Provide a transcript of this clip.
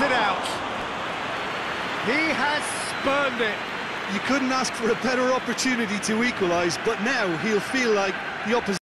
it out. He has spurned it. You couldn't ask for a better opportunity to equalise, but now he'll feel like the opposition.